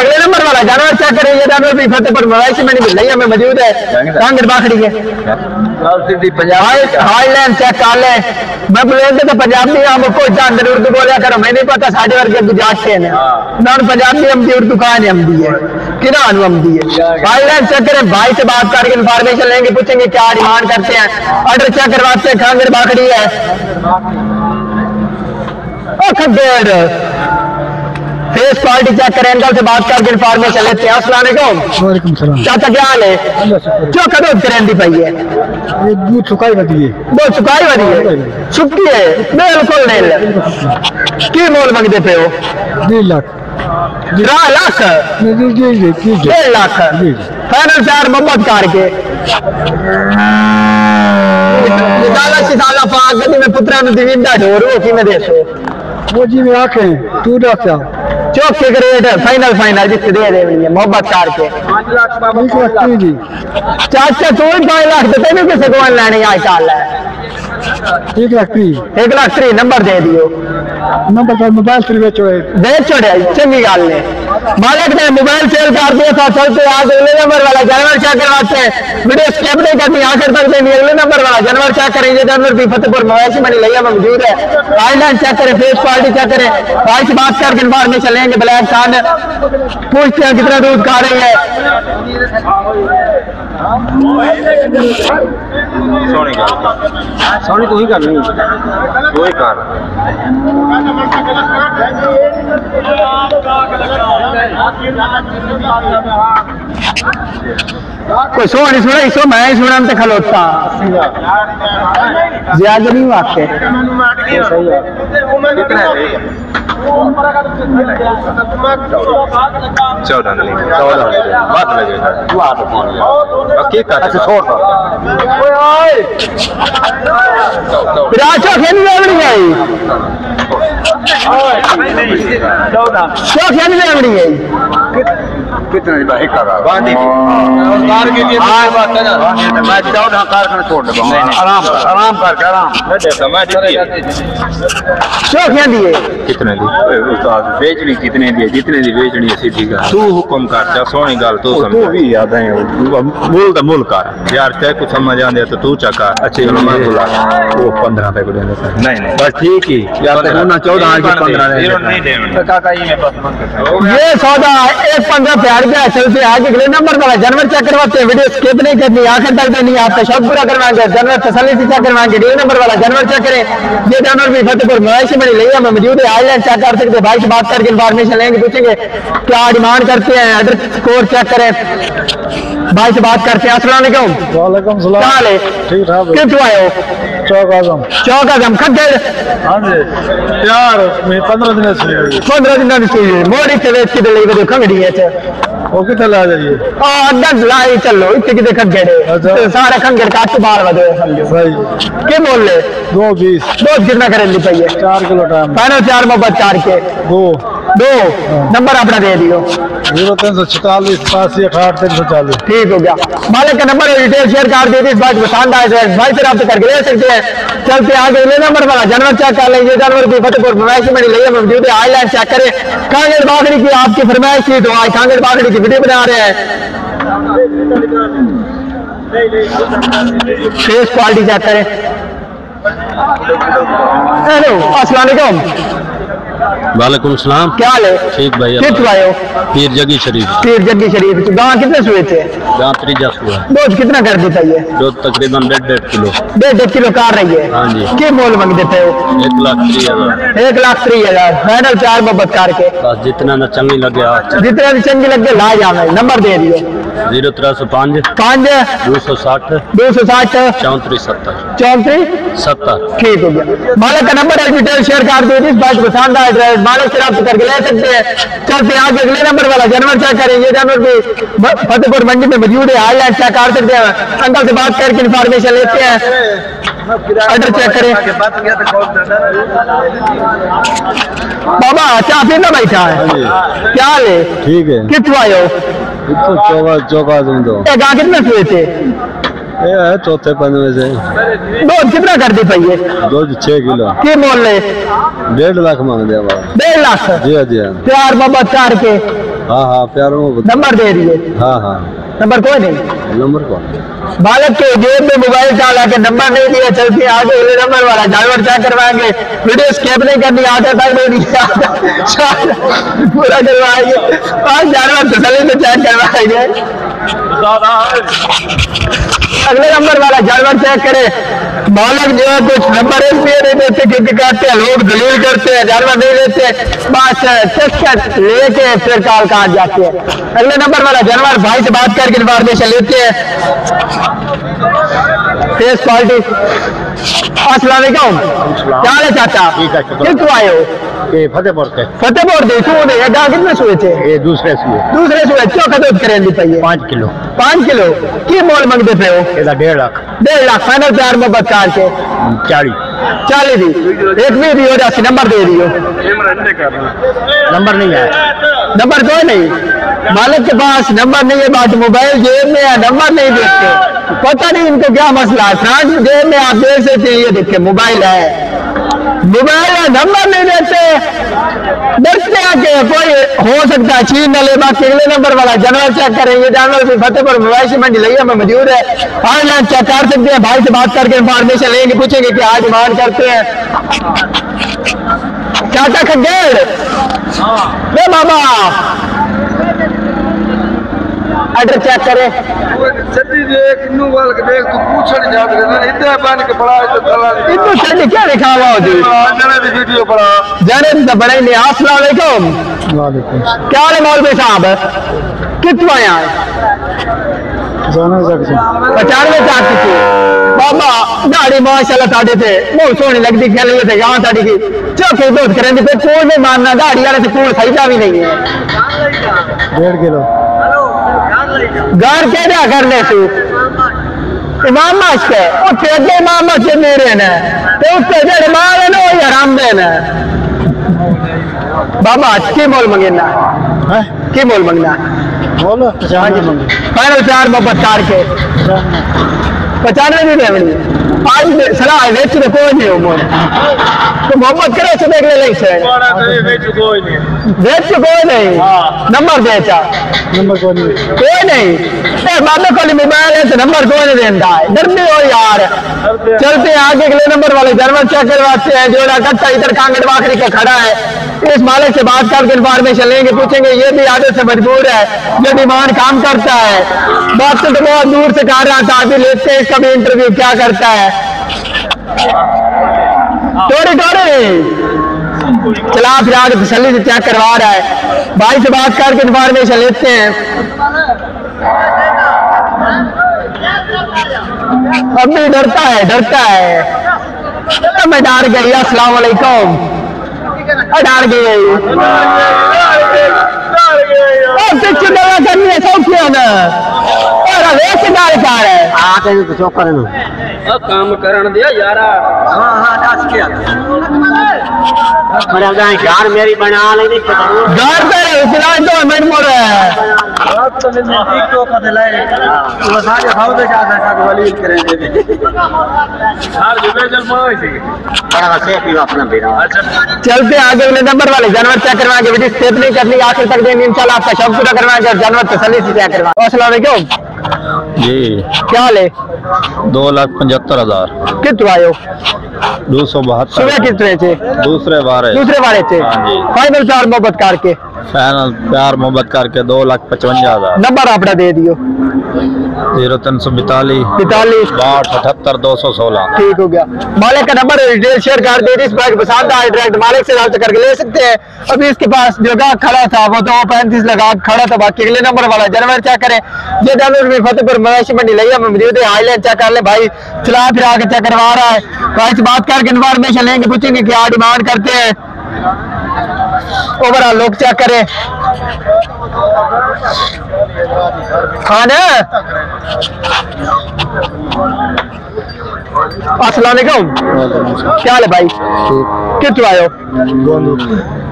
अगले नंबर वाला जानवर चेक करें ये जानवर भी फतेहपुर मवेशी मंडी में लिया में मौजूद है कांगड़ बाखड़ी के हाईलैंड चेक कर ले मैं बोले तो पंजाबी हम कोई जानवर उर्दू बोलिया करो मैं नहीं पता साढ़े वर्ग गुजारिश है ना पंजाबी हमदी उर्दू कहानी हमदी है किना अनु हमदी है हाईलैंड चेक करें भाई से बात करके इन्फॉर्मेशन लेंगे पूछेंगे क्या डिमांड करते हैं ऑर्डर चेक करवाते हैं है फेस क्वालिटी चेक करें अंकल से बात करके इन्फॉर्मेशन लेते हैं। सलाम। चाचा क्या हाल है? जो कदों करेंदी पई है? दूध सुखाई बदी है वाली है है? बिल्कुल नहीं। की मोल मंगते पे हो? डेढ़ लाख। लाख? डेढ़ लाख। फाइनल चार मोहम्मद कार के सिसाला पाक गति में पुत्रा ने दिविंदा ढोरो की में देसो? वो जी में आँखें तू डाक्या चौक के ग्रेड फाइनल फाइनल जिससे दे रहे हैं मोहब्बत कार के। तीन चाचा तू ही पाँच लाख तो नहीं किसे कौन लेने आज साल है एक लाख तीन एक लाख थ्री नंबर दे दियो। नंबर पर मोबाइल फिर बेचो है। दे छोड़े चंगी गल ने। मालिक ने मोबाइल सेल कर दिया था चलते आज अगले नंबर वाला जानवर चेक करवाते हैं। वीडियो स्किप नहीं करनी आखिर तक देनी अगले नंबर वाला जानवर चेक करेंगे जानवर भी फतेहपुर मवेशी मंडी लिया मौजूद है। आइलैंड चेक करें फेस क्वालिटी चेक करें। भाई से बात करके इन्फॉर्मेशन लेंगे ब्लैक सान पूछते हैं कितना दूध खा रही है। सोनी कार सोनी तो ही कर नहीं। तो ही कर सो नहीं सुना इसो मैं ही सुना तो खलोता। ज़्यादा नहीं वाक्य चौदह नहीं चौदह बात लगे बाकी का अच्छा छोड़ राजा खेल लेवड़ी आई शो खेल लेवड़ी आई कितने भाई कर बांधी कार के लिए बात है ना। मैं चौदह कार खाने छोड़ देगा आराम आराम कर आराम। मैं खेल दिए? कितने दी उस्ताद बेचनी कितने दी जितने दी बेचनी है सीधी गल। तू हुक्म कर जा सोनी गल तू समझ। भी याद है मूल तो मूल कर। यार तेरे को समझ आंदे तो तू चका अच्छे चलो मैं बुला वो 15 पे देने नहीं नहीं। बस ठीक ही। यार ते ना 14 आके 15 नहीं देने काका ये मैं बस मन ये सौदा एक पंद्रह प्यार का चलते आगे अगले नंबर वाला जानवर चेक करवाते हैं। वीडियो स्किप नहीं करनी आखिर तक देनी आपका शौक पूरा करवाएँगे। जानवर तसली से चेक करवाएँगे। डेढ़ नंबर वाला जानवर चेक करें। ये जानवर भी फतेहपुर मवेशी में लिया में मौजूद है। आइलैंड चेक कर सकते हैं। भाई से बात करके इन्फॉर्मेशन लेंगे पूछेंगे क्या डिमांड करते हैं? एड्रेस स्कोर चेक करें। भाई से बात करते हैं। वालेकुम। वालेकुम क्या सलाम ठीक ठाक। किस आए हो? चौक आज़म। चौक आज़म खड्डे हाँ जी। यार मैं पंद्रह दिन पंद्रह दिन मोड़ी से वेच के ले गए खंगड़ी है? वो कितने ला जाइए? लाई चलो इतने कितने खंगे अच्छा। ने सारे खंगे काट बदे समझो सही। के बोल ले दो कितना करे ली पाइए चार किलो टाइम फाइनल चार मोहब्बत चार के। दो। दो। नंबर अपना दे दियो। ज़ीरो तीन सौ छितालीस सतासी अठाठ तीन सौ चालीस। ठीक हो गया। मालिक का नंबर और डिटेल शेयर कर दी इस बात पसंद आए तो भाई से रब्त करके ले सकते हैं। चलते आगे अगले नंबर वाला। जानवर चेक कर लेंगे। जानवर भी फतेहपुर फरमाइश में है। आईलैंड चेक करें। कांगड़ बागड़ी की आपकी फरमाइश थी तो आज कांगड़ बागड़ी की वीडियो बना रहे हैं। फेस क्वालिटी चेक करें हेलो अस्सलाम वालेकुम। वालेकुम सलाम। क्या हाल है? ठीक भाई किस आए हो पीर जगी शरीफ। पीर जग्गी शरीफ गाँव कितने सुए थे? जहाँ त्रिजा हुआ दूध कितना कर देता ये? जो तकरीबन डेढ़ डेढ़ किलो। डेढ़ डेढ़ किलो कार रही है? हाँ जी। के मोल मंग देते हो एक लाख त्री हज़ार। एक लाख तीस हज़ार। फाइनल चार मोहब्बत कार के बस जितना ना चंगी लगे जितने भी चंगी लगे ला जाना नंबर दे दियो। ज़ीरो त्रै सौ पाँच। पाँच। दो सौ साठ। दो सौ साठ। चौंतीस सत्तर। चौंतीस? सत्तर। ठीक हो गया। मालिक का नंबर है डिटेल शेयर कर दो इस बात पसंद आए ड्राइवर मालिक से रब्त करके ले सकते हैं। चलते आगे अगले नंबर वाला जानवर चेक करें ये जानवर भी फतेहपुर मंडी में मौजूद है हाईलाइट चेक कर सकते हैं। अंकल से बात करके इन्फॉर्मेशन लेते हैं। ऑर्डर चेक करें। बाबा चाह पीना बैठा है क्या हाल है? ठीक है। कितने आए हो तो चौका चौका दूँ दो ये गा कितने सुए थे ये है चौथे पंद्रह से। दो कितना कर दी पाइए दो छह किलो। के मोल ले डेढ़ लाख मांग दिया बाबा डेढ़ लाख? जी हाँ जी हाँ। चार बाबा चार के। हाँ हाँ प्यार नंबर दे दिए हाँ हाँ। नंबर कोई नहीं नंबर कौन? बालक के जेब में मोबाइल डाला के नंबर नहीं दिया चलते आगे अगले नंबर वाला। जानवर चेक करवाएँगे। वीडियो स्केप नहीं करनी आधा था नहीं दिया। पूरा करवाएँगे। पाँच जानवर तसली से चेक करवाएँगे। अगले नंबर वाला जानवर चेक करे। बालक जो है कुछ नंबर इसलिए नहीं देते, क्योंकि कहते हैं, लोग दलील करते हैं, जानवर नहीं देते। बस, शिक्षक लेके फिर काल काट जाते हैं। अगले नंबर वाला जानवर भाई से बात करके इन्फॉर्मेशन लेते हैं। फेस क्वालिटी असलाकुम क्या हाल है चाचा? किस आए हो? ये फतेहपुर से। फतेहपुर दे सो दे गा कितने सोए थे? ये दूसरे सुए। दूसरे सुए? क्यों खदोत करें दी पई 5 किलो। 5 किलो? की मोल मांग दे पे हो एदा 1.5 लाख। 1.5 लाख। फाइनल प्यार में कार के। हम्म, 40 40 दी। एक भी दी हो जा सी नंबर दे दियो। नंबर नहीं तो है नंबर कोई नहीं। मालिक के पास नंबर नहीं है, बात मोबाइल जेब में है, नंबर नहीं देखते। पता नहीं इनको क्या मसला है। फ्रांस जेब में आप देख सकते हैं, ये देखिए, मोबाइल है। मोबाइल है, नंबर नहीं देते। डरते आके कोई हो सकता है छीन ले बाकी अगले नंबर वाला जानवर चेक करें, ये जानवर भी फतेहपुर मोबाइल मंडी लिया में मौजूद है। ऑनलाइन चेक कर सकते हैं, भाई से बात करके इंफॉर्मेशन लेंगे, पूछेंगे कि आज डिमांड करते हैं। चाचा खगेड़ वे बाबा। ऑर्डर चेक करें। सदी देख इन्नू वाल के देख तू पूछण जात रे ना इधर बन के बड़ा तो तला इनको छड़ी क्या लिखा हुआ होती जने दी वीडियो बड़ा जाने तो बड़े नहीं। अस्सलाम वालेकुम। वालेकुम। क्या हाल है मौलवी साहब? कितना आया जाना सकते पचानवे चार किसी बाबा दाढ़ी माशाल्लाह साढ़े थे। बहुत सोहनी लगती खेल थे गाँव साड़ी की चौके दोस्त करें थे कूड़ नहीं मारना दाढ़ी वाले से कूड़ सही भी नहीं है। डेढ़ किलो। घर कह दिया करने तू? इमाम है। उत्थे अगे इमाम मस्त मेरे ने। ते उत्थे जेड़े माल है ना वही हराम दे ने। बाबा की मोल मंगेना? है? की मोल मंगना? बोलो फाइनल चार मोहब्बत कार के। पचानवे नहीं। देवनी आज सलाह है वेच तो कोई नहीं हो तो मोहब्बत करे से देख ले नहीं से। बड़ा तो कोई नहीं। तो कोई नहीं। नंबर दे चा। नंबर कौन नहीं। कोई नहीं। ए बाबे को मोबाइल है तो नंबर कोई नहीं देता है। डरते हो यार। चलते हैं आगे अगले नंबर वाले। जानवर चेक करवाते हैं। जोड़ा कट्टा इधर कांगड़ बाखरी का खड़ा है। इस मालिक से बात करके इन्फॉर्मेशन लेंगे पूछेंगे ये भी आदत से मजबूर है। जो डिमांड काम करता है। बात तो बहुत दूर से कर रहा था। अभी लेते हैं इसका भी इंटरव्यू क्या करता है? टोरी टोरी चला फिर आगे तसली से चेक करवा रहा है। भाई से बात करके इन्फॉर्मेशन लेते हैं। अब भी डरता है डरता है। मैं डर गई अस्सलाम वालेकुम। डर गई करनी है है ना। और वेस्ट डाल कर है आके तो चौकर ना काम ਕਰਨ ਦਿਆ ਯਾਰਾ ਹਾਂ ਹਾਂ ਦੱਸ ਕੇ अरे गाय घर मेरी बना ले नहीं पता घर पे इतना तो मिनट मोड़ है ਆਪ ਤਾਂ ਮੈਨੂੰ ਟਿਕਟੋਕ ਤੇ ਲਾਏ ਉਹ ਸਾਰੇ ਖਾਉਦੇ ਜਾਂਦਾ ਸਾਡ ਵਲੀ ਕਰੇ ਦੇ हार जो बेचल पाए सी बड़ा सेफ ही अपना बेरा चलते हैं आगे अगले नंबर वाले जानवर चेक करवाएंगे वीडियो स्टेप नहीं करनी आखिर तक देंगे इंशाल्लाह आपका शौक पूरा करवाएंगे और जानवर तसली से चेक करवाएंगे अस्सलाम वालेकुम जी। क्या ले दो लाख पचहत्तर हज़ार। कितना आयो हो? दो सौ बहत्तर। सुबह कितने थे? दूसरे बारे। दूसरे बारे थे? हाँ फाइनल चार मोहब्बत करके फाइनल प्यार मोहब्बत करके दो लाख पचवंजा हज़ार। नंबर अपना दे दियो। ज़ीरो तीन सौ बैतालीस पैतालीस। बाठ अठहत्तर दो सौ सोलह ठीक हो गया। मालिक का नंबर डिटेल शेयर कर दे इस बाइक पसंद आए डायरेक्ट मालिक से रब्ता करके ले सकते हैं। अभी इसके पास जो गाहक खड़ा था वो तो पैंतीस लगा खड़ा था बाकी अगले नंबर वाला जानवर चेक करें। ये जानवर भी फतेहपुर मवेशी मंडी लिया में मौजूद है हाईलाइट चेक कर ले। भाई चला फिर आके चेक करवा रहा है। भाई से बात करके इन्फॉर्मेशन लेंगे पूछेंगे क्या डिमांड करते हैं। ओवरऑल लोग चेक करें? हाँ ना अस्सलाम वालेकुम। क्या हाल है भाई? कितने आए हो?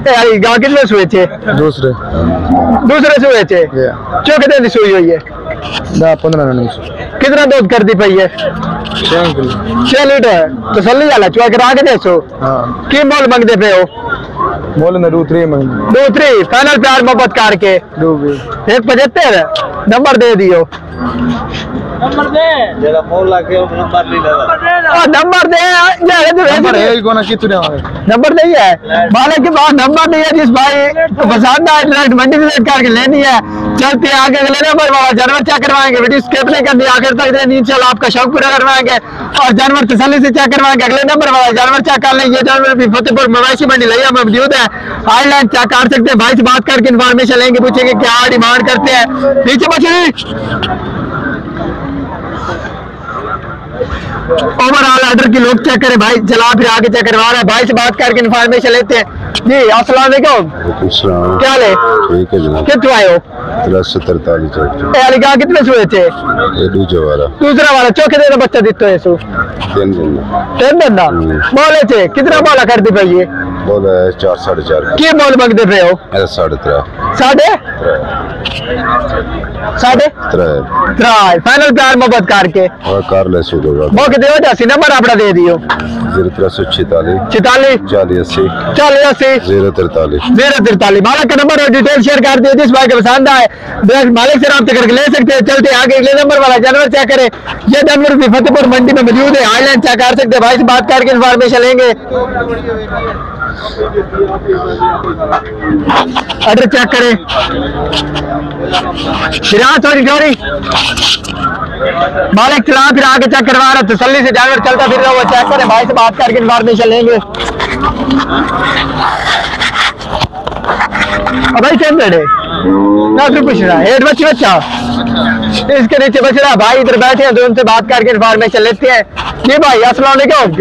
यार गाँव कितने सुए थे? दूसरे। दूसरे सुए थे? क्यों कितने की सुई हुई है? पंद्रह कितना दूध करती पई है? छह लीटर। तो सल्ली वाला चुआ करा के देसो। हाँ। की मोल मंगते पे हो? ना दूसरी में दूसरी फाइनल प्यार मोहब्बत करके। रूबी एक पचहत्तर नंबर दे दियो। जेड़ा मोल लाके नंबर नहीं लगा। और नंबर दे जेड़े तू नंबर है कोना कितने आवे नंबर नहीं है मालिक के पास नंबर नहीं है जिस भाई को पसंद आए डायरेक्ट मंडी विज़िट करके लेनी है। चलते आगे अगले नंबर वाला जानवर चेक करवाएँगे वीडियो स्किप नहीं करनी आखिर तक रहनी इंशाल्लाह आपका शौक पूरा करवाएँगे। और जानवर तसल्ली से चेक करवाएँगे अगले नंबर वाला जानवर चेक कर लें ये जानवर भी फतेहपुर मवेशी मंडी लिया मौजूद है। आइलैंड चेक कर सकते हैं भाई से बात करके इन्फॉर्मेशन लेंगे पूछेंगे क्या डिमांड करते हैं। नीचे मछली ओवरऑल ऑर्डर की लोग चेक करें भाई जला फिर आगे चेक करवा रहा है। भाई से बात करके इन्फॉर्मेशन लेते हैं। जी अस्सलाम वालेकुम क्या ले ठीक है जनाब। कितने आए हो? तरतालीस कितने सुए थे? वाला। दूसरा वाला चौके दे बच्चा दितो है सु तीन दिन दिन बोले थे कितना बोला कर दी भाई ये? मालिक का नंबर और डिटेल शेयर कर दिए जिस भाई को पसंद आए। मालिक से रब्ते करके ले सकते हैं। चलते आगे अगले नंबर वाला जानवर चेक करें। ये जानवर भी फतेहपुर मंडी में मौजूद है। आइलैंड चेक कर सकते हैं। भाई से बात करके इन्फॉर्मेशन लेंगे। ऑर्डर चेक करें। फिर थोड़ी थोड़ी मालिक चला फिर आगे चेक करवा रहा है। तसल्ली से जानवर चलता फिर रहा वो चेक करें। भाई से बात करके इन्फॉर्मेशन लेंगे। अब भाई क्या बड़े ना फिर कुछ रहा हेड बच्ची बच्चा। इसके नीचे बच रहा भाई इधर बैठे हैं तो उनसे बात करके इन्फॉर्मेशन लेते हैं। जी भाई वालेकुम।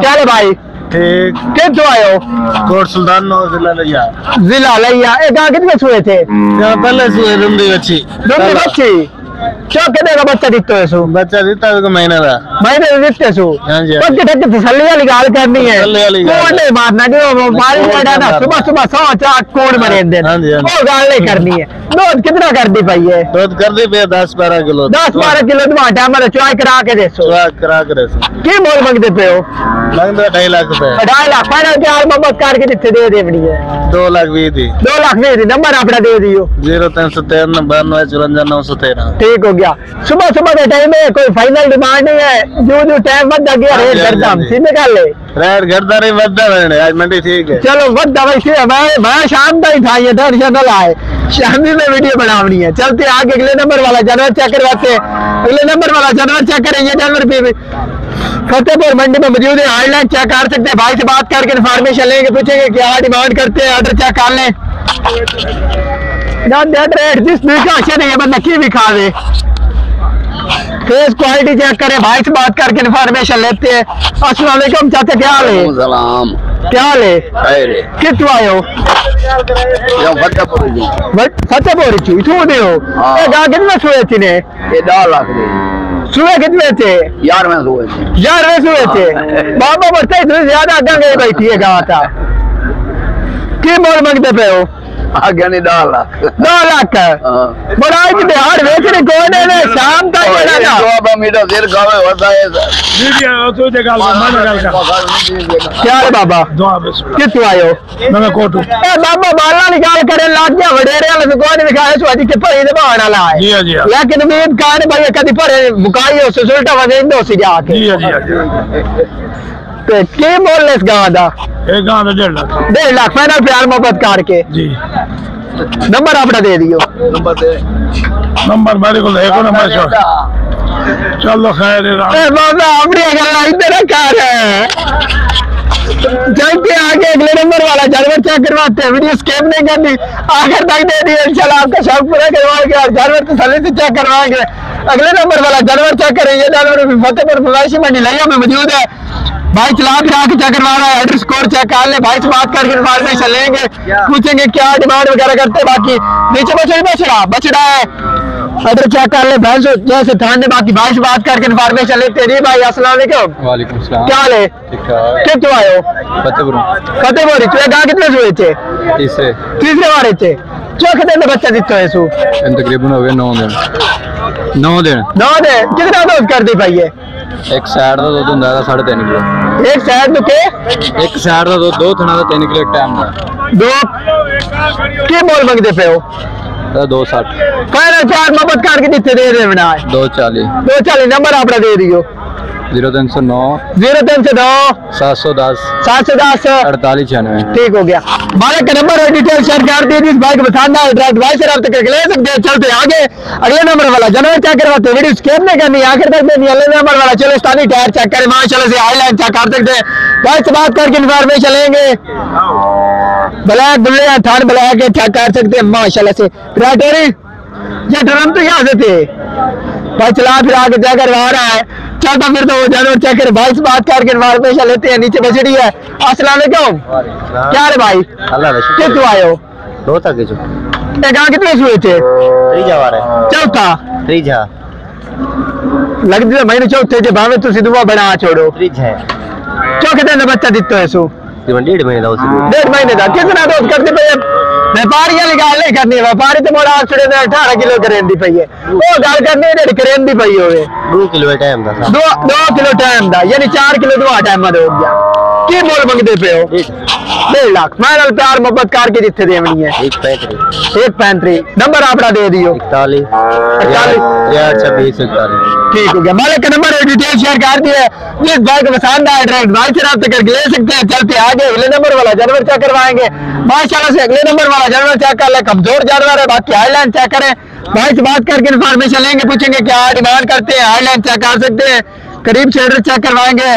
क्या है भाई? ठीक। कित आयो कोट सुल्तान जिला लिया जिला लैया एक गाँव कितने छुए थे। पहले छुए रुंदी बच्ची। दोनों बच्ची? ક્યાં કેટલા બચ્ચા बच्चा હે શું बच्चा दिखता है કે મહિના રા મહિના दिखते દીધતે શું હાં જી બચ્ચે ઠક તસલ્લી વાલી ગાલ है। तसल्ली वाली गाल। नहीं ना जो मार पड़ा ना सुबह सुबह सौ चार कोड मरे दे। हाँ जी वो गाल नहीं करनी है। दूध कितना कर दी पाई है? दूध कर दी पे 10 12 किलो। 10 12 किलो तो आटा मेरा चॉय करा के दे सो। करा के दे की मोल मंगते पे हो? मंगते 2.5 लाख पे 2.5 लाख फाइनल के आल मोहम्मद कार के जितने दे देवनी है? 2 लाख 20 दी। 2 लाख 20 नंबर अपना दे दियो। 0373 92 54 913 ठीक हो गया। सुबह सुबह के टाइम में कोई फाइनल डिमांड नहीं है। जो जो टाइम बद गया हाँ रेट हाँ करता हम सीधे कर ले। रेट घटता नहीं बढ़ता रहने आज मंडी ठीक है। चलो बद दवाई से मैं मैं शाम तक था ये टेंशन न लाए। शाम में वीडियो बनावनी है। चलते आगे अगले नंबर वाला जानवर चेक करवाते हैं अगले नंबर वाला जानवर चेक करेंगे जानवर भी फतेहपुर मंडी में मौजूद है ऑनलाइन चेक कर सकते हैं। भाई से बात करके इन्फॉर्मेशन लेंगे पूछेंगे क्या डिमांड करते हैं ऑर्डर चेक कर लें। अच्छा नहीं है बंदा की भी खा दे। फेस क्वालिटी चेक करें भाई से बात करके इन्फॉर्मेशन लेते हैं। अस्सलाम वालेकुम चाचा क्या हाल है? सलाम। क्या हाल है? कितों आए हो? फतेहपुर इथों दे हो? हाँ। गा कितने सोए थे ने? ये लाख दे। सुबह कितने थे? यार में सोए थे। यार वे सोए थे? बाबा बढ़ता इतने ज़्यादा आगे गए बैठी है गाँव था की मोल मंगते पे हो? आगे नहीं डाल लाख दो लाख हाँ। बड़ा एक बिहार बेचने कौन है ने शाम तक बड़ा ये था जवाब मीठा सिर गावे होता है सर क्या है बाबा? कितने आए हो मैं कोटू। ए बाबा बाला निकाल करे लाग गया वडेरे वाले से नहीं दिखाया सो अजी के पर इधर बहाना ला जी हाँ, जी। हाँ। लेकिन उम्मीद कान भाई कदी पर मुकाई हो सुसुलटा वजें दो सी जाके जी हाँ, जी। हाँ। ते के बोल इस गाँव दा एक गाँव डेढ़ लाख डेढ़ लाख फाइनल प्यार मोहब्बत करके जी नंबर अपना दे दियो नंबर दे नंबर मेरे को देखो ना मैं चलो खैर है बाबा अपनी गल्ला इधर कर चलते आगे अगले नंबर वाला जानवर चेक करवाते हैं वीडियो स्केप नहीं करनी आखिर तक दे दिए इंशाल्लाह आपका शौक पूरा करवाएँगे और जानवर तसल्ली से चेक करवाएँगे अगले नंबर वाला जानवर चेक करें ये जानवर फतेहपुर मवेशी मंडी लैया में मौजूद है। भाई चला भी आके चेक करवा रहा है एड्रेस कोड चेक कर ले भाई से बात करके इन्फॉर्मेशन लेंगे पूछेंगे क्या डिमांड वगैरह करते बाकी नीचे बछड़ा बछड़ा बछड़ा है। अगर क्या कर ले भैंस? जैसे थान ने बाकी भाई से बात करके इन्फॉर्मेशन लेते जी भाई अस्सलाम वालेकुम। वालेकुम सलाम क्या हाल है? ठीक आए हो? फतेहपुर। फतेहपुर तू गाँव कितने हुए थे? तीसरे। तीसरे बार थे। कितने में बच्चा दिखता है सू? तकरीबन हो गए नौ दिन। नौ दिन। नौ दिन। कितना दोस्त कर दी भाई ये? ਇੱਕ ਸਾਈਡ ਦਾ ਦੁੱਧ ਹੁੰਦਾ ਦਾ 3.5 ਕਿਲੋ। ਇੱਕ ਸਾਈਡ ਤੋਂ ਕੇ? ਇੱਕ ਸਾਈਡ ਦਾ ਦੁੱਧ ਦੋ ਥਣਾ ਦਾ 3 ਕਿਲੋ ਟਾਈਮ ਦਾ। ਦੋ ਕੀ ਬੋਲ ਮੰਗਦੇ ਪਏ ਹੋ? ਤਾਂ 260 ਫਾਈਨਲ ਚਾਰ ਮੁਹੱਬਤ ਕਰਕੇ ਦਿੱਤੇ ਦੇ ਰਹੇ ਬਣਾ 240 240 ਨੰਬਰ ਆਪਣਾ ਦੇ ਦਿਓ। आपका दे दियो 0309 ज़ीरो तीन सौ दो। 710 सात सौ दस। 4896 ठीक हो गया। मालिक का नंबर और डिटेल शेयर कर दी जिस बाइक आए डायरेक्ट भाई से रब्त करके ले सकते हैं। चलते आगे। अगले नंबर वाला जनवर चेक करवाते वीडियो स्केप नहीं करनी। आखिर तक देनी अगले नंबर वाला। चलो स्थानीय टायर चेक करें। माशाल्लाह से हाईलाइन चेक कर सकते हैं। भाई से बात करके इन्फॉर्मेशन लेंगे। ब्लैक बुल्ले थान ब्लैक है चेक कर सकते हैं। माशाल्लाह से। राटोरी ये ड्रम तो यहाँ से थे। भाई चला फिर आगे चेक करवा रहा है। चलता फिर तो वो जानवर चेक कर भाई से बात करके इन्फॉर्मेशन लेते हैं नीचे बसड़ी है। अस्सलाम वालेकुम। क्या रे भाई? अल्लाह किस तू आयो दो तक जो। कहाँ कितने हुए थे? त्रीजा वार है। चौथा? त्रीजा। लगती तो मैंने चौथे जे भावे तुसी दुआ बना छोड़ो। त्रीजा है। चौके दिन बच्चा दित्तो है सु। डेढ़ महीने का उसी डेढ़ महीने का। कितना दोस्त करते पे व्यापारी वाली गल नहीं करनी व्यापारी तो मोड़ा आठ ने अठारह किलो करें दी पई है वो गल करनी है जेडी करें दी पई होवे दो किलो टाइम था दो दो किलो टाइम दा यानी चार किलो दुआ टाइम दा हो हो लाख फाइनल प्यार मोहब्बत कार के जिथे देवनी है एक पैंतीस एक पैंतीस नंबर आपका दे दियो इकतालीस इकतालीस। आठ छब्बीस इकतालीस ठीक हो गया मालिक का नंबर और डिटेल शेयर कर दिए जिस भाई को पसंद आए डायरेक्ट भाई से रब्त करके ले सकते हैं चलते आगे अगले नंबर वाला जानवर चेक करवाएँगे माशाल्लाह से अगले नंबर वाला जानवर चेक कर ले कमज़ोर जानवर है बाकी हाईलाइन चेक करें भाई से बात करके इन्फॉर्मेशन लेंगे पूछेंगे क्या डिमांड करते हैं हाईलाइन चेक कर सकते हैं करीब एड्रेस चेक करवाएँगे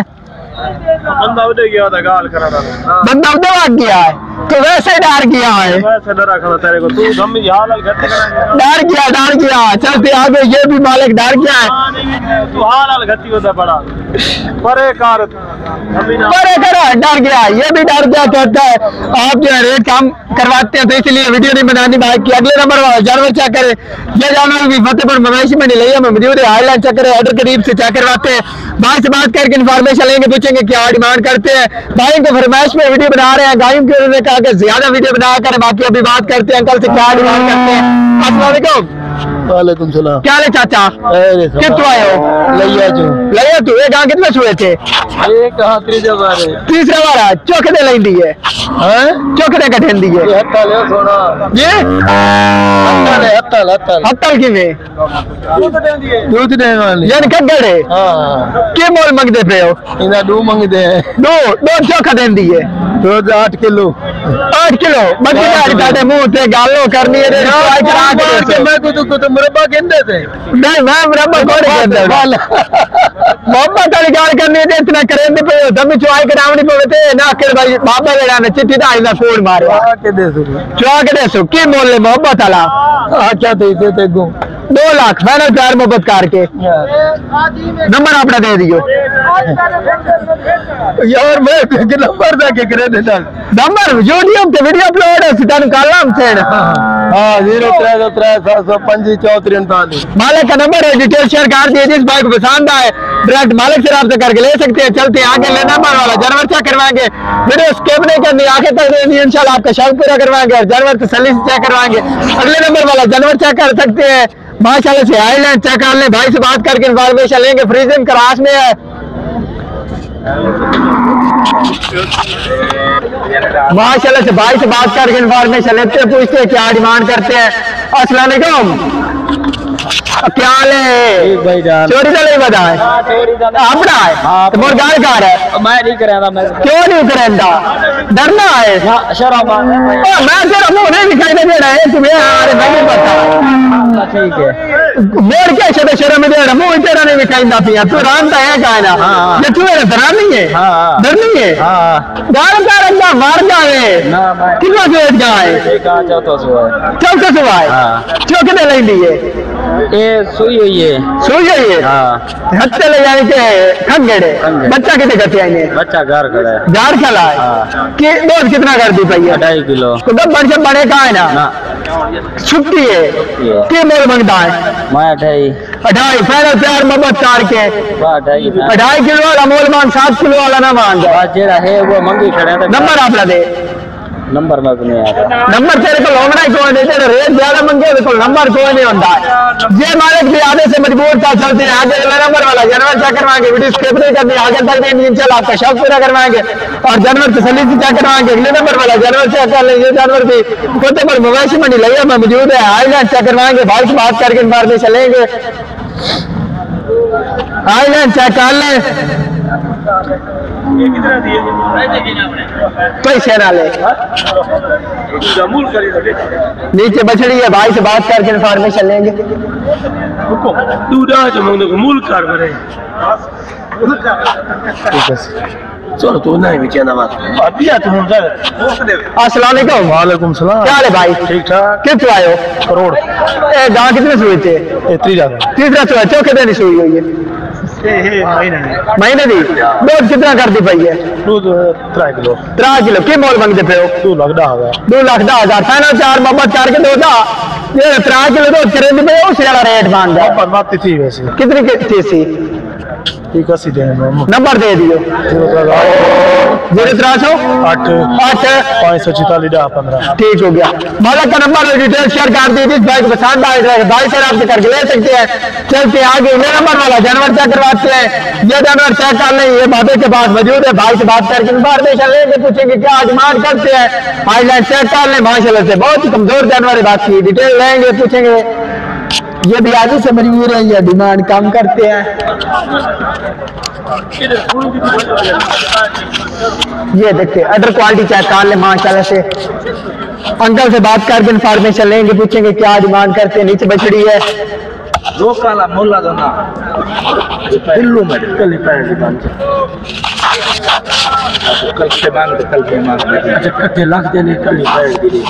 बंदा उधर गया था गाल करा था बंदा उधर भाग गया है तो वैसे डर गया है वैसे डरा खड़ा तेरे को तू गम याद हाल घट करेंगे डर गया डर गया चलते आगे ये भी मालिक डर गया है तू हाल हाल घटी होता बड़ा परे कार अरे करो डर गया ये भी डर गया कहता है आप जो है रेट काम करवाते हैं तो इसलिए वीडियो नहीं बनानी भाई कि अगले नंबर वाला जानवर चेक करे ये जानवर भी फतेहपुर मवेशी में नहीं लिया मैं मौजूद है हाईलाइन चेक करे ऑर्डर करीब से चेक करवाते हैं भाई से बात करके इन्फॉर्मेशन लेंगे पूछेंगे क्या डिमांड करते हैं। भाई को फरमाइश में वीडियो बना रहे हैं। गायों के उन्होंने कहा कि ज़्यादा वीडियो बना कर। बाकी अभी बात करते हैं। अंकल से क्या डिमांड करते हैं। असला वालेकुम सलाम। क्या हाल चाचा? कितों आए हो? लैया जो। लैया तू ये गाँव कितने सुए थे? ये कहाँ तीसरा बार है। तीसरा बार है? दे लेंदी है? हैं दे कठेन दी है? हाँ? हत्ता ले सोना। ये? हत्ता ले हत्ता हत्ता हत्ता दूध तो दे यानी कगड़े हाँ। के मोल पे हो? इना दो हैं। दो दो देंदी है। 8 तो किलो। 8 किलो? बच्चे आ मुँह गालो करनी है मैं मुरब्बा कहते थे ਨਹੀਂ ਮੈਂ ਬਰਾਬਰ ਕੋੜ ਕਹਿੰਦਾ ਮੁਹੱਬਤ ਵਾਲੀ ਗੱਲ ਕਰਨੀ ਹੈ ਤੇ ਇਤਨਾ ਕਰਨ ਦੇ ਪਏ ਹੋ ਦਮ ਚੁਆਈ ਕਰਾਉਣੀ ਪਵੇ ਤੇ ਨਾ ਕਰ ਭਾਈ ਬਾਬਾ ਜਿਹੜਾ ਨੇ ਚਿੱਠੀ ਦਾ ਆਇਦਾ ਫੋਨ ਮਾਰਿਆ के दे सो ਚੁਆ ਕੇ ਦੱਸੋ ਕੀ ਮੁੱਲ ਹੈ ਮੁਹੱਬਤ ਵਾਲਾ क्या दे थे गो 2 ਲੱਖ ਫਾਈਨਲ ਪਿਆਰ ਮੁਹੱਬਤ ਕਰਕੇ ਨੰਬਰ ਆਪਣਾ ਦੇ ਦਿਓ यार मैं एक नंबर था के करे देता ਨੰਬਰ YouTube ਤੇ ਵੀਡੀਓ ਅਪਲੋਡ ਹੈ ਤੁਹਾਨੂੰ ਕਾਲਮ ਸੇਣ हाँ जीरो त्रै सौ त्रै सात सौ पंजी चौधरी उनतालीस मालिक का नंबर है, डिटेल शेयर कर दिए जिस भाई को पसंद आए डायरेक्ट मालिक से रब्ता करके ले सकते हैं। चलते आगे ले नंबर वाला जानवर चेक करवाएँगे। वीडियो स्केप नहीं करनी, आगे तक देनी इंशाल्लाह आपका शौक पूरा करवाएँगे और जानवर तसली से चेक करवाएँगे। अगले नंबर वाला जानवर चेक कर सकते हैं। माशाल्लाह से आईलैंड चेक कर ले। भाई से बात करके इन्फॉर्मेशन लेंगे। फ्रीजिंग क्रास में है। माशाला से भाई से बात करके इन्फॉर्मेशन लेते हैं, पूछते हैं क्या डिमांड करते हैं। वालेकुम। क्या हाल है भाई जान चोरी तो नहीं पता है। अपना है? तो मोर गाल कार है। मैं नहीं करा मैं क्यों नहीं करेंदा? डरना है। शराब ओ, मैं तेरा मुँह नहीं दिखाई दे रहा है तुम्हें अरे मैं नहीं पता। ठीक है। मोर क्या शब्द शर्म दे रहा मुँह तेरा नहीं दिखाई पिया। तू राम है का है ना? हाँ। ये तू मेरा डरा नहीं है? हाँ। डर नहीं है? हाँ गाल कार अंदा मार जावे कितना जोत जाए चौथा है। सुबह हाँ। चौके दे लेंदी है। सुई हुई है सो जाइए हाँ हत्ते ले जाने के खंगेड़े। खंगेड़े। बच्चा कितने करते आएँगे बच्चा घर खड़ा है। झाड़ चला है हाँ। कि डोज कितना कर दी पई है? ढाई किलो। तो दब बढ़ से बड़े का है ना? ना। छुट्टी है। है। के मोल मंगता है? मैं ढाई अढ़ाई। फैरल प्यार मोहब्बत कार के। अढ़ाई किलो वाला मोल मांग सात किलो वाला ना मान। जेड़ा है वो मंगी खड़े नंबर आप दे। में ही कोई नहीं तेरे रेट ज़्यादा मंगे तो नंबर कोई नहीं होता ये मालिक भी आधे से मजबूर था, चलते हैं आगे, अगला नंबर वाला, जानवर चेक करवाएँगे? वीडियो स्किप नहीं करनी, आगे तक नहीं इंशाल्लाह आपका शौक पूरा करवाएँगे। और जानवर तसली से चेक करवाएँगे? अगले नंबर वाला, जानवर चेक कर लेंगे जानवर भी कोते पर मवेशी मंडी लिया में मौजूद है आईलैंड चेक करवाएँगे? भाई से बात करके इन्फॉर्मेशन लेंगे आईलैंड चेक कर लें? पैसे ना ले। नीचे बछड़ी है भाई से बात करके इन्फॉर्मेशन लेंगे। चलो तो नहीं बेचे ना बात तुम अस्सलाम वालेकुम वालेकुम सलाम। क्या हाल है भाई? ठीक ठाक। कितने आए हो? करोड़। ए गाँव कितने सुई थे? इतनी तीसरा चौके दिन सुई हुई है महीने दी दूध कितना कर दी पाई है दूध त्रा किलो त्रा किलो की मोल मंगते पे हो दो लाख दस हज़ार दो लाख दस हज़ार फाइनल चार बाबा चार के दो दा त्रा किलो दूध खरीद पे उस रेट मान थी वैसे कितनी थी ठीक देने नंबर दे दियो ज़ीरो त्रा सौ आठ आठ पाँच सौ छितालीस पंद्रह ठीक हो गया मालक का नंबर डिटेल शेयर कर दी पसंद आए भाई आपसे करके ले सकते हैं चलते आगे ये नंबर वाला जानवर चेक करवाते हैं ये जानवर चेक कर लें ये बाबे के पास मौजूद है भाई से बात करके इन्फॉर्मेशन लेंगे पूछेंगे क्या डिमांड करते हैं हाईलाइट चेक कर लें माशाल्लाह से बहुत ही कमज़ोर जानवर है बात की डिटेल लेंगे पूछेंगे ये भी आगे से मजबूर है ये डिमांड कम करते हैं। ये देखते अडर क्वालिटी चेक कर ले माशाल्लाह से। अंकल से बात करके इन्फॉर्मेशन लेंगे पूछेंगे क्या डिमांड करते हैं नीचे बछड़ी है। दो काला मोला दो ना। दिल्लू में कल पैर कल से कल मांग अच्छा कट्टे लाख देने कल पैर दिले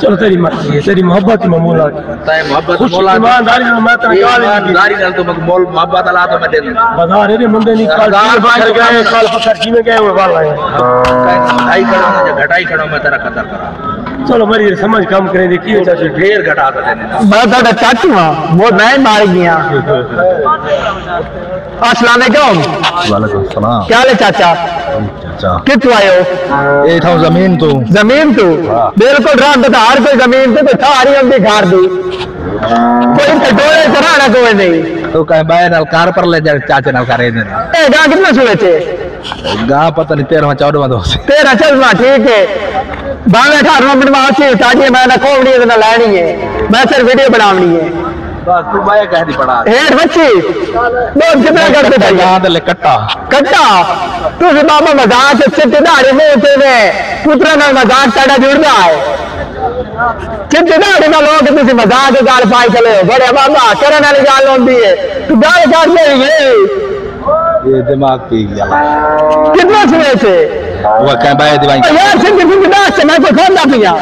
चलो तेरी मर्ज़ी है तेरी मोहब्बत में मोला ताए मोहब्बत खुश मोला ईमानदारी से मैं तेरा गाल नहीं ईमानदारी नाल तो मोल मोहब्बत अला तो मैं दे दूँगा बता रे बंदे नहीं कल पकड़ गए कल पकड़ जी में गए हुए बाल आए। घटाई करो ना घटाई करो मैं तेरा कदर करा। चलो मेरी समझ कम करें देखिए चाची ढेर घटा तो देने। मैं तो चाचू हाँ वो मैं मार गया। सलाम। क्या ले चाचा? चाचा। कितों आए हो? ये था ज़मीन तो। ज़मीन तू? बिल्कुल रात बता हर कोई ज़मीन तो हम भी घर दी। कोई कटोरे चढ़ाना कोई नहीं। तो कहे बाय नाल कार पर ले जा चाचा नाल करे दे ए गाँ कितना सुने थे गा पता नहीं तेरहवा चौदहवा दोस्त तेरा चलना ठीक है। बारह अठारह मिनट में आती ताजी मैंने खोवनी है तो लैनी है। मैं सिर्फ़ वीडियो बनावनी है। बस तू बाय कह दी पड़ा हेठ बच्ची लोग कितना करते थे गा ले कट्टा। कट्टा? तुझ बाबा मज़ाक चिट्टे दाढ़ी में होते हुए पुत्रा ना मज़ाक साड़ा जुड़ता है। चिट्टे दाढ़ी में लोग तुझे मज़ाक की गाल पाई चले हो। बड़े बाबा करने वाली गाल होती है। तू गाल काट ले ये। ये दिमाग पी गया। कितना सुने थे? वो कहे बाय दीवाई यार सिंधी सिंधी दास मैं तो पिया।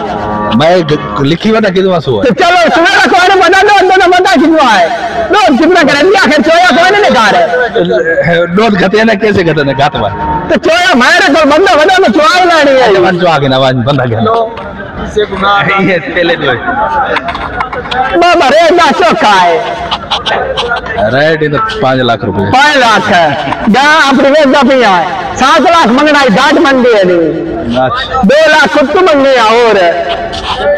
मैं ग- लिखी वना किदवा सो तो चलो सुनेरा कोई ने बता दो दोनों बता कितना है? लोग कितना करें दिया आखिर चोया कोई ने निकाल रहे। नोट घटे ना कैसे घटे ना घात में तो चोया मेरे को बंदा बंदा में चोया लानी है। जवान जो आगे ना बंदा गया। से गुनाह ये पहले जो बाबा रे ना चौका है। रेट इन पाँच लाख रुपए। पाँच लाख है। जहाँ अपनी वेचता पिया है सात लाख मंगना है डाट मंडी है नहीं दो लाख मंगनी है, और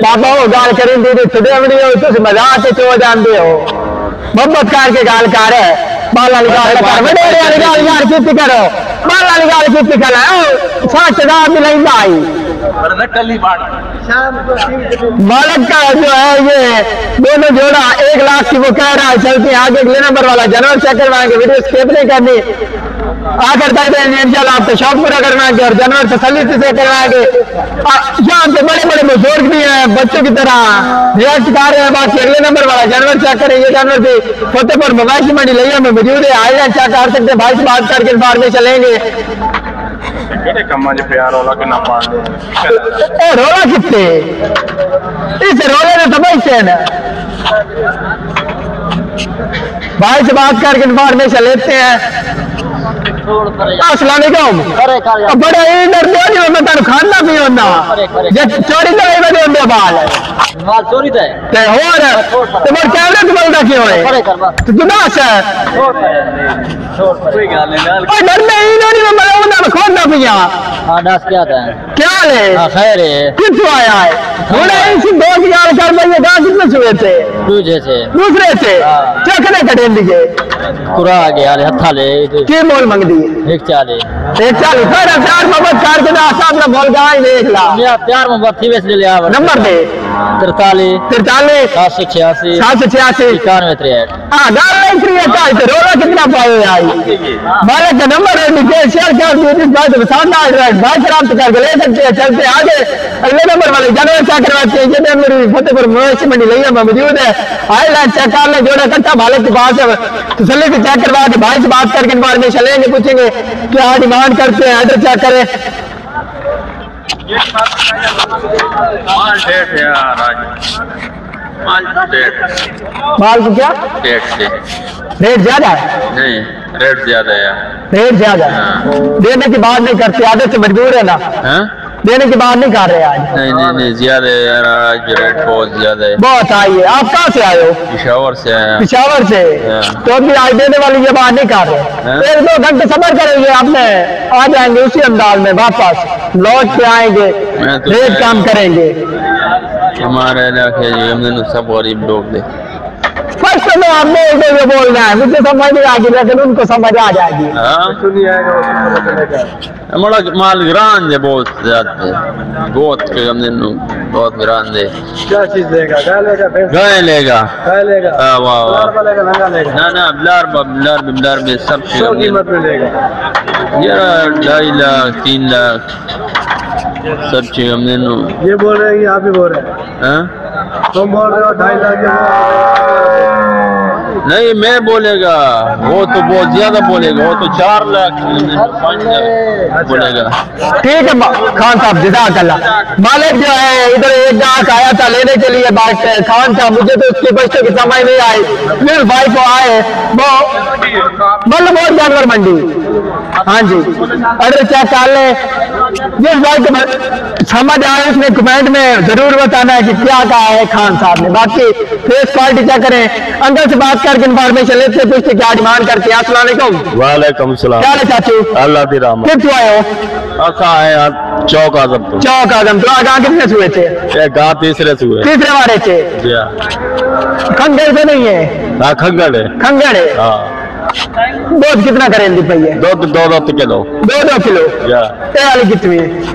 पापा वो गाल करी दीदी छुड़े बड़ी हो मज़ाक से चो जानते हो? मोहब्बत कार के गाल कार है। बाला निकाल कर यार करो बाला निकाल कितनी करो सात हज़ार भी नहीं आई वरना कल बाँध मालक का जो है, ये दोनों जोड़ा एक लाख की वो कह रहा है, चलते आगे, अगले नंबर वाला, जनरल चेक करवाएँगे, वीडियो स्केप नहीं करनी। आकर तक देंगे इंशाल्लाह आपको शौक पूरा करवाएंगे और जानवर तसली से करवाएंगे आ, यहाँ पे बड़े बड़े बुजुर्ग भी हैं बच्चों की तरह रिएक्ट कर रहे हैं बाकी अगले नंबर वाला जानवर चेक करें ये जानवर भी फतेहपुर मवाशी मंडी लिया में मौजूद है आइलैंड चेक कर सकते हैं भाई से बात करके इन्फॉर्मेशन लेंगे ਕਿਹੜੇ ਕੰਮਾਂ 'ਚ ਪਿਆਰ ਹੋਲਾ ਕਿੰਨਾ ਪਾਉਂਦੇ ए रोला कितने इस रोले ने तो पैसे ना भाई से बात करके इन्फॉर्मेशन लेते हैं असलामेकुम बड़ा ही डरते नहीं मैं तेन खाना भी होना। जे चोरी करे बदे होंगे बाल। माल चोरी दे ते होर ते मोर कैमरे ते बोलदा क्यों है? तू दुदास है। कोई गल नहीं गल ओए डर में ही नहीं मैं उन्हें खोदना पिया। हाँ दस क्या था? क्या ले हाँ खैर है। कितों आया है? इसी कर कितने सुए थे। तुझे से। दूसरे से। चखने कटे कुरा आ गया ले हथा ले के मोल मांग दी एक चाले। एक चाल फिर प्यार मोहब्बत कर के ना साहब ने बोल गाय देख ला मेरा प्यार मोहब्बत थी वैसे ले लिया नंबर दे। तिरतालीस तिरतालीस सात सौ छियासी सात सौ छियासी इक्यानवे तिरसठ हाँ क्या इसे रोला कितना पाए आई मालिक का नंबर है नीचे शेयर जिस बात में सामने भाई प्राप्त करके ले सकते हैं चलते आगे अगले नंबर वाले जानवर क्या करवाते हैं ये मेरी फतेहपुर मवेशी मंडी लिया में मौजूद है आई लाइन चेक कर ले जोड़ा कट्टा मालिक के पास है तसली से चेक करवा के भाई से बात करके इन्फॉर्मेशन लेंगे पूछेंगे क्या डिमांड करते हैं एड्रेस चेक करें माल डेट है यार आज माल डेट माल को क्या? डेट से रेट ज़्यादा है? नहीं रेट ज़्यादा है यार। रेट ज़्यादा है। देने की बात नहीं करते आदत से मजबूर है ना? हाँ? देने की बात नहीं कर रहे आज। नहीं नहीं नहीं ज़्यादा है यार आज रेट बहुत ज़्यादा है। बहुत आइए आप कहाँ से आए हो? पिशावर से आया। पिशावर से? हाँ। तो अभी आज देने वाली ये बात नहीं कर रहे। हाँ। एक दो घंटे सफ़र करेंगे आपने आ जाएँगे उसी अंदाज में वापस। लौट के आएँगे। तो रेट काम करेंगे। हमारे इलाके सब गरीब लोग में आप बोल देंगे बोल रहे हैं। मुझे समझ नहीं आएगी लेकिन उनको समझ आ जाएगी। हाँ? चलेगा हमारा माल ग्रान है बहुत ज़्यादा बहुत के हमने नु- बहुत ग्रान दे क्या चीज़ लेगा गाय लेगा गाय लेगा। गाय लेगा? हाँ, वाह, वाह। लारवा लेगा नंगा लेगा ना ना बिलार बिलार बिलार में सब चीज़ सौ कीमत में लेगा। यार ढाई लाख तीन लाख सब चीज़ हमने ये बोल रहे हैं आप ही बोल रहे हैं? हाँ? तुम बोल रहे हो ढाई लाख ये नहीं मैं बोलेगा। वो तो बहुत ज़्यादा बोलेगा। वो तो चार लाख बोलेगा। ठीक है खान साहब जजाक अल्लाह। मालिक जो है इधर एक ग्राहक आया था लेने के लिए बात खान साहब मुझे तो उसकी बच्चों की समझ नहीं आई। फिर भाई को आए वो मतलब बहुत जानवर मंडी। हाँ जी। अरे क्या काल जिस भाई को समझ आए उसने कमेंट में ज़रूर बताना है कि क्या कहा है खान साहब ने। बाकी फेस क्वालिटी चेक करें। अंकल से बात करके इन्फॉर्मेशन लेते पूछते क्या डिमांड करते हैं अस्सलाम वालेकुम। सलाम। क्या चाचू? अल्लाह दी रहमत। किस आए हो? असा है यार चौक आज़म तो। चौक आज़म तो। आगा कितने सुए थे? ये गा तीसरे सुए तीसरे वाले थे? जी हाँ। खंगड़ से नहीं है? हाँ, खंगड़ है। खंगड़ है? हाँ। दूध कितना करेंगे भैया? दो दो दो किलो। दो दो किलो? या ये वाली कितनी है?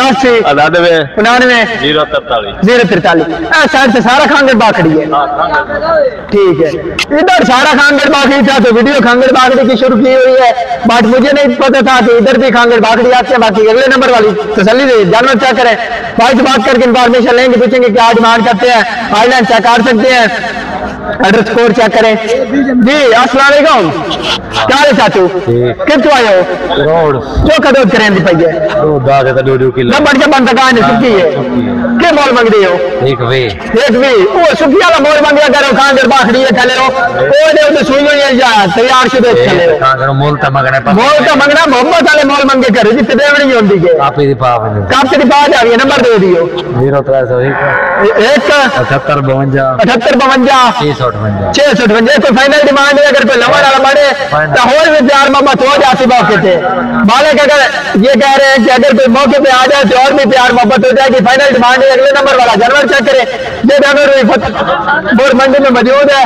अठासी अठानवे उनानवे ज़ीरो तरतालीस ज़ीरो तिरतालीस। साइड से सारा खांगड़ बाखड़ी है। ठीक है। इधर सारा खांगड़ बाखड़ी था तो वीडियो खांगड़ बाखड़ी की शुरू की हुई है। बट मुझे नहीं पता था कि इधर भी खांगड़ बाखड़ी आते हैं बाकी अगले नंबर वाली तसली दे जानवर चेक करें। भाई से बात करके इन्फॉर्मेशन लेंगे पूछेंगे क्या डिमांड करते हैं ऑनलाइन चेक कर सकते हैं। एड्रेस कोड चेक करें। जी अस्सलाम वालेकुम। क्या हाल है चाचू कितों आए हो? रोड। चौका दूध करें दी पई है दो दाग दो दो किलो के सुखी है। के मोल मंग रही एक वे एक भी। वो सुखी वाला मोल मंग करो खान दर बाखड़ी है चले ओ दे तो सुई हुई जा तैयार से देख चले रहो। कहाँ करो मोल तो मगने मोल मंगना मोहब्बत वाले मोल मंगे करे के। नंबर दे दियो। एक। कोई फाइनल डिमांड है अगर कोई लंबा वाला तो प्यार मोहब्बत हो जाती मौके पे। मालिक अगर ये कह रहे हैं कि अगर कोई मौके पे आ जाए तो और भी प्यार मोहब्बत हो जाएगी। फाइनल डिमांड है, अगले नंबर वाला, जानवर चेक करें? ये जानवर भी मंडी में मौजूद है।